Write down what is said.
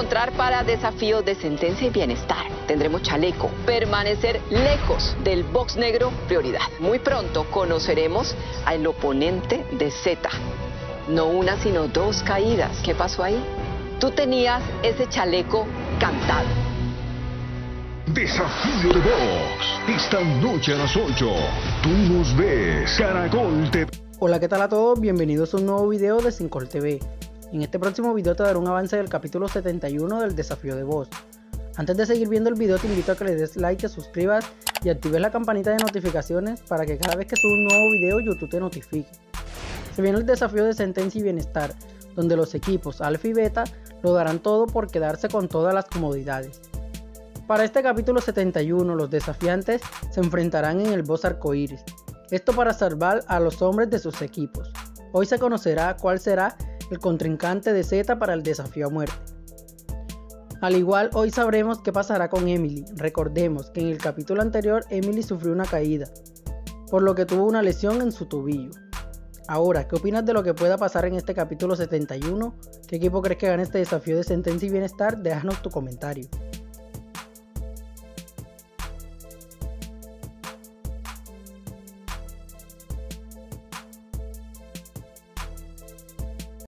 entrar para desafío de sentencia y bienestar. Tendremos chaleco, permanecer lejos del box negro, prioridad. Muy pronto conoceremos al oponente de Z. No una, sino dos caídas. ¿Qué pasó ahí? Tú tenías ese chaleco cantado. Desafío de Vox. Esta noche a las 8. Tú nos ves. Caracol TV. Hola, ¿qué tal a todos? Bienvenidos a un nuevo video de Sincol TV. En este próximo video te daré un avance del capítulo 71 del Desafío de Voz. Antes de seguir viendo el video te invito a que le des like, te suscribas y actives la campanita de notificaciones para que cada vez que suba un nuevo video YouTube te notifique. Se viene el desafío de sentencia y bienestar, donde los equipos alfa y beta lo darán todo por quedarse con todas las comodidades. Para este capítulo 71 los desafiantes se enfrentarán en el boss arcoiris, esto para salvar a los hombres de sus equipos. Hoy se conocerá cuál será el contrincante de Z para el desafío a muerte. Al igual, hoy sabremos qué pasará con Emily. Recordemos que en el capítulo anterior Emily sufrió una caída, por lo que tuvo una lesión en su tobillo. Ahora, ¿qué opinas de lo que pueda pasar en este capítulo 71? ¿Qué equipo crees que gane este desafío de sentencia y bienestar? Déjanos tu comentario.